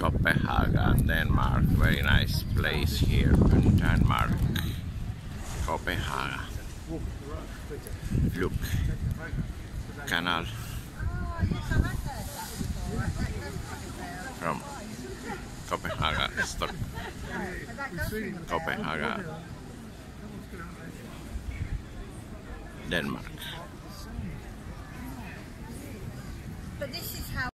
Copenhagen, Denmark. Very nice place here in Denmark. Copenhagen. Look, canal from Copenhagen, Stock, Copenhagen, Denmark. But this is how